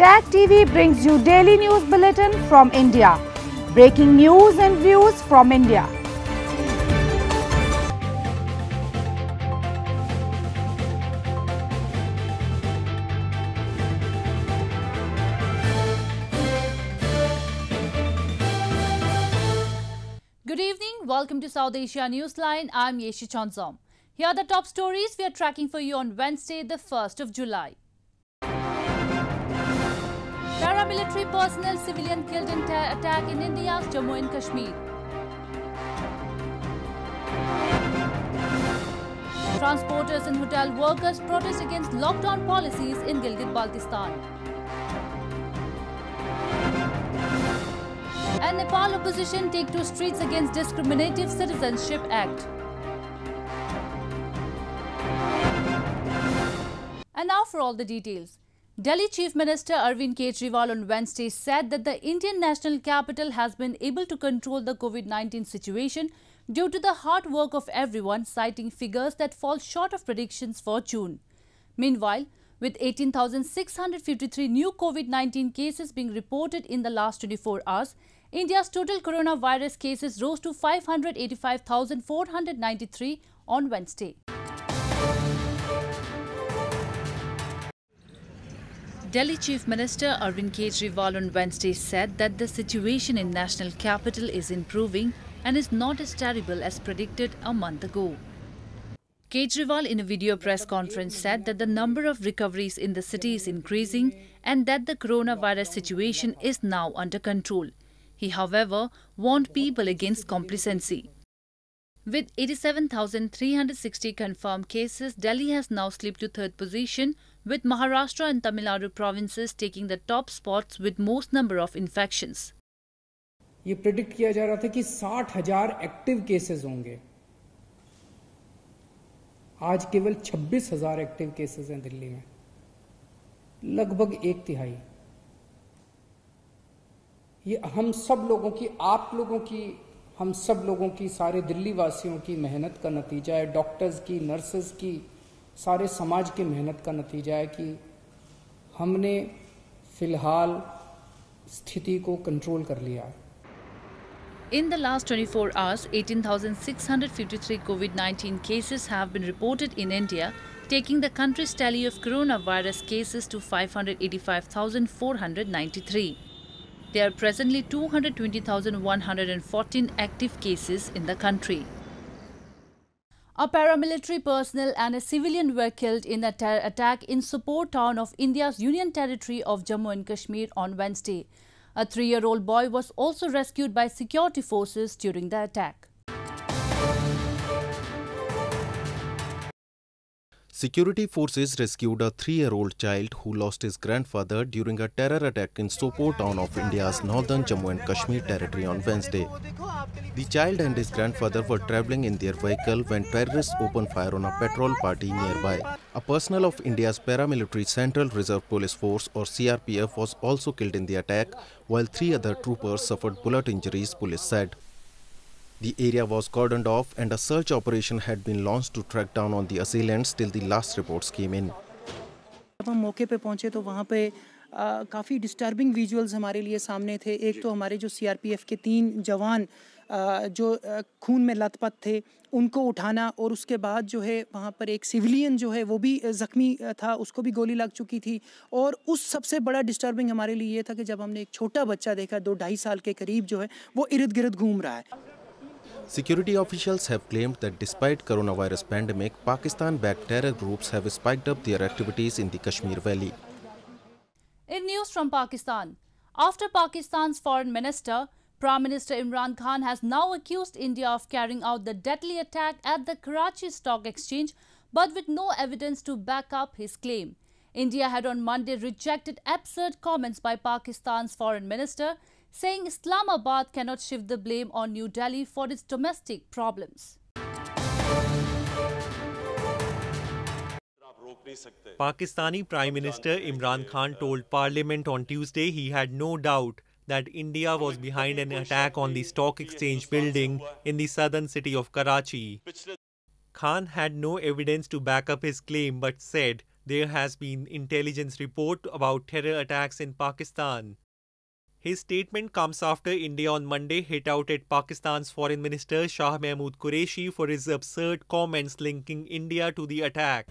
Tag TV brings you daily news bulletin from India. Breaking news and views from India. Good evening. Welcome to South Asia Newsline. I'm Yeshi Chonzom. Here are the top stories we are tracking for you on Wednesday, the 1st of July. Paramilitary personnel civilian killed in attack in India's Jammu and Kashmir. Transporters and hotel workers protest against lockdown policies in Gilgit-Baltistan. And Nepal opposition take to streets against Discriminative Citizenship Act. And now for all the details. Delhi Chief Minister Arvind Kejriwal on Wednesday said that the Indian national capital has been able to control the COVID 19 situation due to the hard work of everyone, citing figures that fall short of predictions for June. Meanwhile, with 18,653 new COVID 19 cases being reported in the last 24 hours, India's total coronavirus cases rose to 585,493 on Wednesday. Delhi Chief Minister Arvind Kejriwal on Wednesday said that the situation in national capital is improving and is not as terrible as predicted a month ago. Kejriwal in a video press conference said that the number of recoveries in the city is increasing and that the coronavirus situation is now under control. He, however, warned people against complacency. With 87,360 confirmed cases, Delhi has now slipped to third position, with Maharashtra and Tamil Nadu provinces taking the top spots with most number of infections. ये predict किया जा रहा था कि साठ हजार active cases होंगे आज केवल छब्बीस हजार एक्टिव केसेस हैं दिल्ली में लगभग एक तिहाई ये हम सब लोगों की आप लोगों की हम सब लोगों की सारे दिल्ली वासियों की मेहनत का नतीजा है डॉक्टर्स की नर्सेस की सारे समाज की मेहनत का नतीजा है कि हमने फ़िलहाल स्थिति को कंट्रोल कर लिया है In the last 24 hours, 18,653 COVID 19 cases have been reported in India, taking the country's tally of coronavirus cases to 585,493. There are presently 220,114 active cases in the country. A paramilitary personnel and a civilian were killed in an attack in Sopore town of India's Union Territory of Jammu and Kashmir on Wednesday. A three year old boy was also rescued by security forces during the attack. Security forces rescued a three-year-old child who lost his grandfather during a terror attack in Sopore town of India's northern Jammu and Kashmir territory on Wednesday. The child and his grandfather were traveling in their vehicle when terrorists opened fire on a patrol party nearby. A personnel of India's paramilitary Central Reserve Police Force or CRPF was also killed in the attack, while three other troopers suffered bullet injuries, police said. The area was cordoned off and a search operation had been launched to track down on the assailants till the last reports came in. जब हम मौके पे पहुँचे तो वहाँ पे काफ़ी disturbing visuals हमारे लिए सामने थे। एक तो हमारे जो सीआरपीएफ के तीन जवान जो खून में लथपथ थे, उनको उठाना और उसके बाद जो है वहाँ पर एक सिविलियन जो है वो भी ज़ख्मी था, उसको भी गोली लग चुकी थी। और उस सबसे बड़ा डिस्टर्बिंग हमारे लिए ये था कि जब हमने एक छोटा बच्चा देखा, दो ढाई साल के करीब जो है, वो इर्द गिर्द घूम रहा है। Security officials have claimed that despite coronavirus pandemic, Pakistan-backed terror groups have spiked up their activities in the Kashmir Valley. In news from Pakistan, after Pakistan's foreign minister, Prime Minister Imran Khan has now accused India of carrying out the deadly attack at the Karachi Stock Exchange, but with no evidence to back up his claim. India had on Monday rejected absurd comments by Pakistan's foreign minister, saying Islamabad cannot shift the blame on New Delhi for its domestic problems. Pakistani Prime Minister Imran Khan told Parliament on Tuesday he had no doubt that India was behind an attack on the stock exchange building in the southern city of Karachi. Khan had no evidence to back up his claim but said there has been intelligence report about terror attacks in Pakistan. His statement comes after India on Monday hit out at Pakistan's Foreign Minister Shah Mahmood Qureshi for his absurd comments linking India to the attack.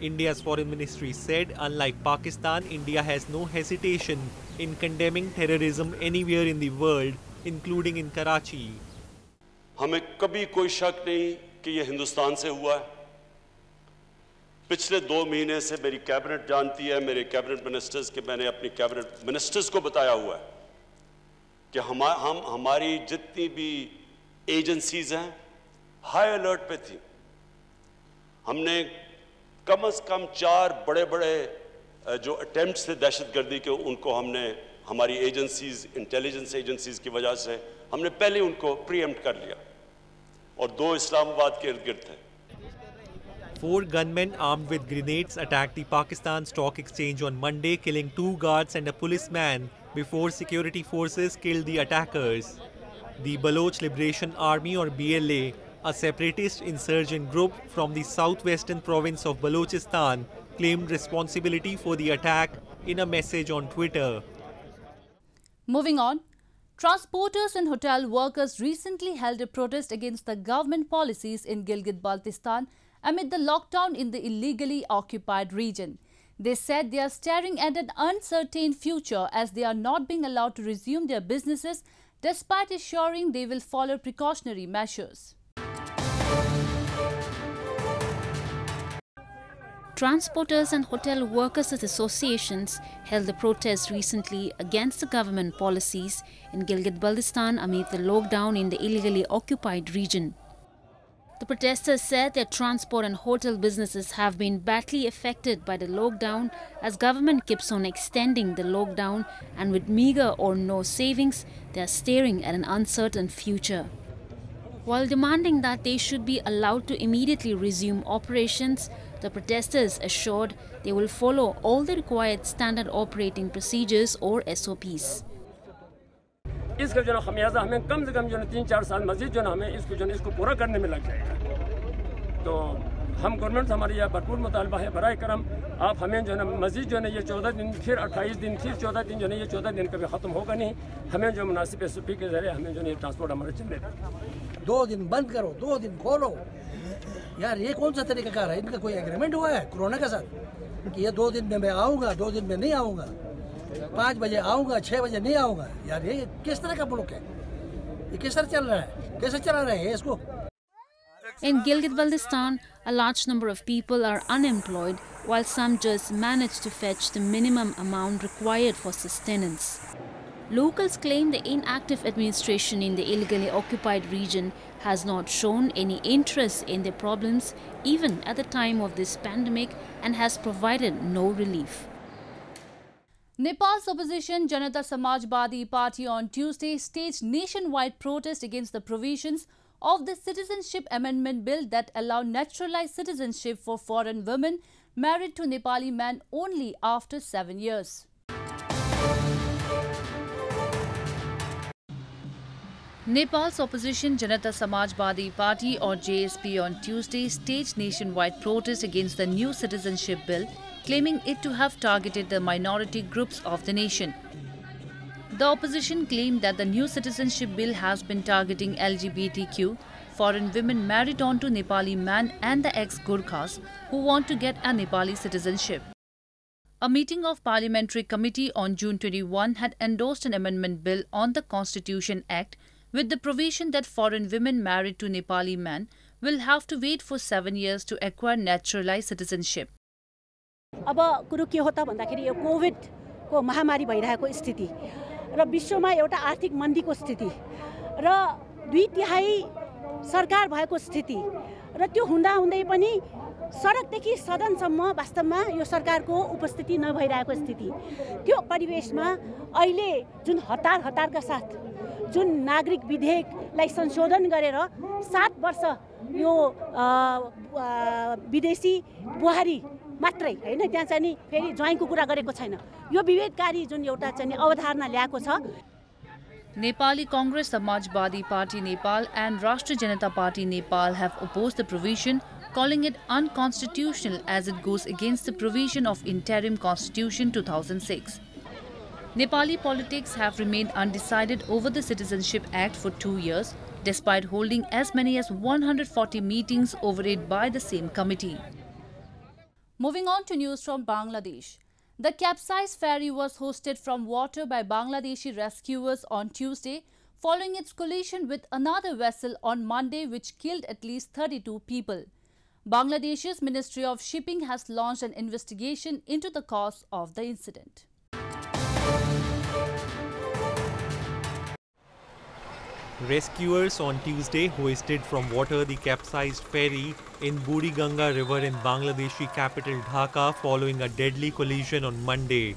India's foreign ministry said, unlike Pakistan, India has no hesitation in condemning terrorism anywhere in the world, including in Karachi. हमें कभी कोई शक नहीं कि यह हिंदुस्तान से हुआ है पिछले दो महीने से मेरी कैबिनेट जानती है मेरे कैबिनेट मिनिस्टर्स के मैंने अपनी कैबिनेट मिनिस्टर्स को बताया हुआ है कि हम हम हमारी जितनी भी एजेंसीज हैं हाई अलर्ट पे थी। हमने कम अज कम चार बड़े बड़े जो अटेम्प्ट थे दहशत गर्दी के उनको हमने हमारी एजेंसीज इंटेलिजेंस एजेंसीज की वजह से हमने पहले उनको प्रीएम्प्ट कर लिया। और दो इस्लामाबाद के इर्द गिर्द थे। Four gunmen armed with grenades attacked the Pakistan Stock Exchange on Monday, killing two guards and a policeman before security forces killed the attackers. The Baloch Liberation Army or BLA, a separatist insurgent group from the southwestern province of Balochistan, claimed responsibility for the attack in a message on Twitter. Moving on, transporters and hotel workers recently held a protest against the government policies in Gilgit-Baltistan amid the lockdown in the illegally occupied region. They said they are staring at an uncertain future as they are not being allowed to resume their businesses despite assuring they will follow precautionary measures. Transporters and Hotel Workers Associations held a protest recently against the government policies in Gilgit-Baltistan amid the lockdown in the illegally occupied region. The protesters said their transport and hotel businesses have been badly affected by the lockdown as government keeps on extending the lockdown and with meager or no savings, they are staring at an uncertain future. While demanding that they should be allowed to immediately resume operations, the protesters assured they will follow all the required standard operating procedures or SOPs. इसका जो है खमियाजा हमें कम से कम जो है तीन चार साल मजीद जो है हमें इसको जो है इसको पूरा करने में लग जाएगा। तो हम गवर्नमेंट से हमारी यह भरपूर मुतालबा है बर करम, आप हमें जो है मजीद जो है ये चौदह दिन, फिर अट्ठाईस दिन, फिर चौदह दिन जो है ये चौदह दिन कभी ख़त्म होगा नहीं। हमें जो मुनासिब एस के ज़रिए हमें जो है ट्रांसपोर्ट हमारे चलने दो दिन बंद करो, दो दिन खोलो। यार, ये कौन सा तरीका कार है? इनका कोई एग्रीमेंट हुआ है कोरोना के साथ कि ये दो दिन में मैं आऊँगा, दो दिन में नहीं आऊँगा? पाँच बजे आऊँगा छः बजे नहीं आऊँगा यार ये किस तरह का मुल्क है ये किस तरह चल रहा है कैसे चला रहे हैं इसको In Gilgit-Baltistan, a large number of people are unemployed, while some just manage to fetch the minimum amount required for sustenance. Locals claim the inactive administration in the illegally occupied region has not shown any interest in their problems even at the time of this pandemic and has provided no relief. Nepal's opposition Janata Samajwadi Party on Tuesday staged nationwide protest against the provisions of the Citizenship Amendment Bill that allow naturalized citizenship for foreign women married to Nepali men only after seven years. Nepal's opposition Janata Samajwadi Party or JSP on Tuesday staged nationwide protest against the new citizenship bill, claiming it to have targeted the minority groups of the nation. The opposition claimed that the new citizenship bill has been targeting LGBTQ, foreign women married on to Nepali men and the ex-Gurkhas who want to get a Nepali citizenship. A meeting of Parliamentary Committee on June 21 had endorsed an amendment bill on the Constitution Act with the provision that foreign women married to Nepali men will have to wait for seven years to acquire naturalized citizenship. अब कुरो के हो त भन्दाखेरि यो कोभिडको महामारी भइरहेको स्थिति र विश्वमा एउटा आर्थिक मन्दीको स्थिति र दुई तिहाई सरकार भएको स्थिति र त्यो हुँदाहुँदै पनि सडकदेखि सदनसम्म वास्तवमा यो सरकारको उपस्थिति नभइरहेको स्थिति त्यो परिवेशमा अहिले जुन हतार हतारका साथ जुन नागरिक विधेयकलाई संशोधन गरेर सात वर्ष यो विदेशी बुहारी मात्रै होइन त्यहाँ चाहिँ फेरि ज्वाइँको कुरा गरेको छैन। यो विभेदकारी जुन एउटा चाहिँ अवधारणा ल्याएको छ। Nepali Congress Samajwadi party Nepal and Rashtriya Janata party Nepal have oppose the provision calling it unconstitutional as it goes against the provision of interim constitution two thousand six Nepali politics have remained undecided over the Citizenship Act for two years, despite holding as many as 140 meetings over it by the same committee. Moving on to news from Bangladesh. The capsized ferry was hosted from water by Bangladeshi rescuers on Tuesday following its collision with another vessel on Monday which killed at least 32 people. Bangladesh's Ministry of Shipping has launched an investigation into the cause of the incident. Rescuers on Tuesday hoisted from water the capsized ferry in Buriganga River in Bangladeshi capital Dhaka following a deadly collision on Monday.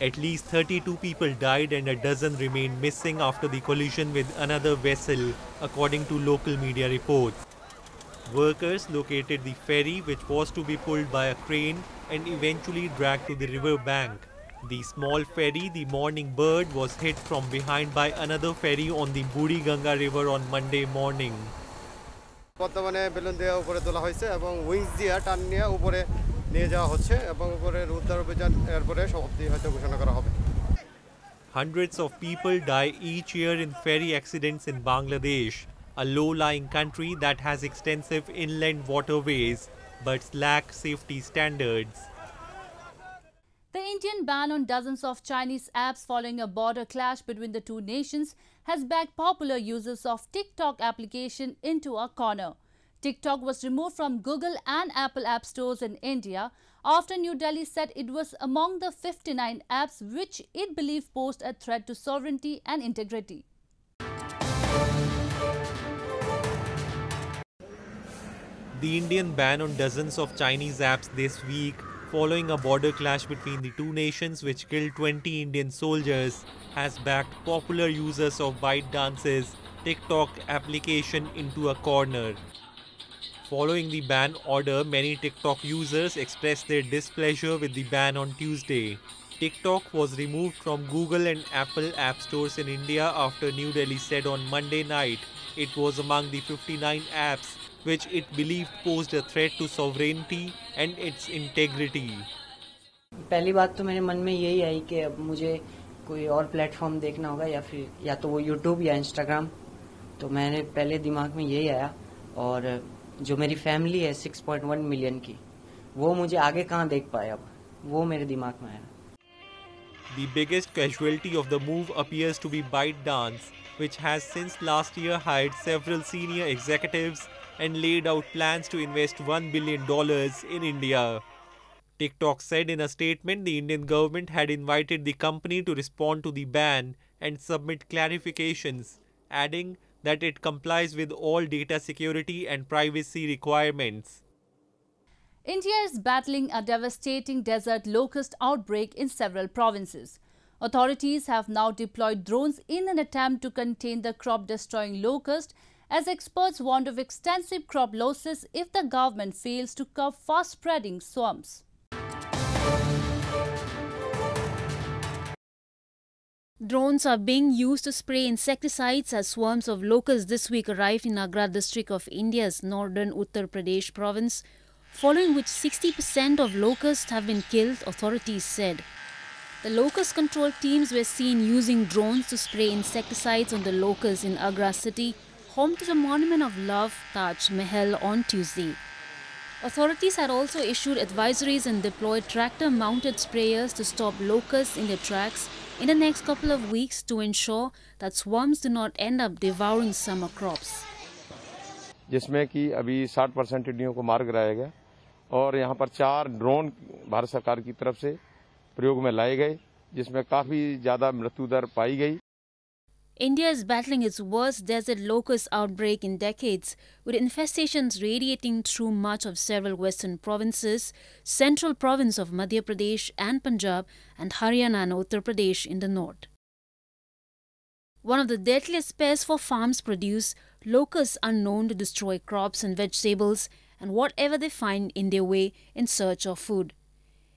At least 32 people died and a dozen remained missing after the collision with another vessel, according to local media reports. Workers located the ferry, which was to be pulled by a crane and eventually dragged to the river bank. The small ferry, the Morning Bird, was hit from behind by another ferry on the Buri Ganga River on Monday morning. বর্তমানে balloon দেওয়া উপরে তোলা হয়েছে এবং wings দিয়ে টান নিয়ে উপরে নিয়ে যাওয়া হচ্ছে এবং উপরে উদ্ধার অভিযান এরপরে সমাপ্তি হয়তো ঘোষণা করা হবে Hundreds of people die each year in ferry accidents in Bangladesh, a low-lying country that has extensive inland waterways but lacks safety standards. The Indian ban on dozens of Chinese apps following a border clash between the two nations has backed popular users of TikTok application into a corner. TikTok was removed from Google and Apple app stores in India after New Delhi said it was among the 59 apps which it believed posed a threat to sovereignty and integrity. The Indian ban on dozens of Chinese apps this week following a border clash between the two nations which killed 20 Indian soldiers has backed popular users of ByteDance's TikTok application into a corner. Following the ban order, many TikTok users expressed their displeasure with the ban on Tuesday. TikTok was removed from Google and Apple app stores in India after New Delhi said on Monday night it was among the 59 apps which it believed posed a threat to sovereignty and its integrity. पहली बात तो मेरे मन में यही आई कि अब मुझे कोई और प्लेटफॉर्म देखना होगा या फिर या तो वो यूट्यूब या इंस्टाग्राम तो मैंने पहले दिमाग में यही आया और जो मेरी फैमिली है 6.1 मिलियन की वो मुझे आगे कहाँ देख पाए अब वो मेरे दिमाग में आया The biggest casualty of the move appears to be ByteDance, which has since last year hired several senior executives and laid out plans to invest $1 billion in India. TikTok said in a statement the Indian government had invited the company to respond to the ban and submit clarifications, adding that it complies with all data security and privacy requirements. India is battling a devastating desert locust outbreak in several provinces. Authorities have now deployed drones in an attempt to contain the crop destroying locust as experts warn of extensive crop losses if the government fails to curb fast spreading swarms. Drones are being used to spray insecticides as swarms of locusts this week arrived in Agra district of India's northern Uttar Pradesh province, following which 60% of locusts have been killed, authorities said. The locust control teams were seen using drones to spray insecticides on the locusts in Agra city, home to the Monument of Love Taj Mahal on Tuesday. Authorities had also issued advisories and deployed tractor mounted sprayers to stop locusts in their tracks in the next couple of weeks to ensure that swarms do not end up devouring summer crops. जिसमें कि अभी 60 percent टिड्डियों को मार गिराया गया और यहाँ पर चार ड्रोन भारत सरकार की तरफ से प्रयोग में लाए गए जिसमें काफ़ी ज़्यादा मृत्यु दर पाई गई India is battling its worst desert locust outbreak in decades, with infestations radiating through much of several western provinces, central province of Madhya Pradesh and Punjab, and Haryana and Uttar Pradesh in the north. One of the deadliest pests for farms produce, locusts are known to destroy crops and vegetables and whatever they find in their way in search of food.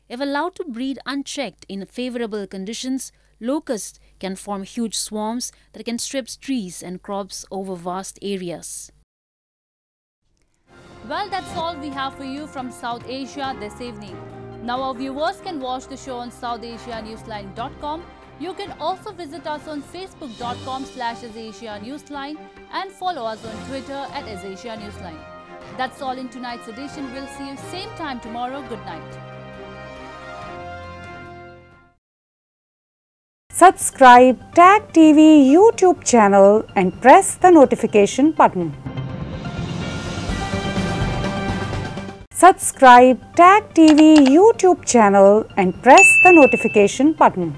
If allowed to breed unchecked in favorable conditions, locusts can form huge swarms that can strip trees and crops over vast areas. Well, that's all we have for you from South Asia this evening. Now our viewers can watch the show on southasianewsline.com. You can also visit us on facebook.com slash Newsline and follow us on Twitter at Newsline. That's all in tonight's edition. We'll see you same time tomorrow. Good night. Subscribe Tag TV YouTube channel and press the notification button. Subscribe Tag TV YouTube channel and press the notification button.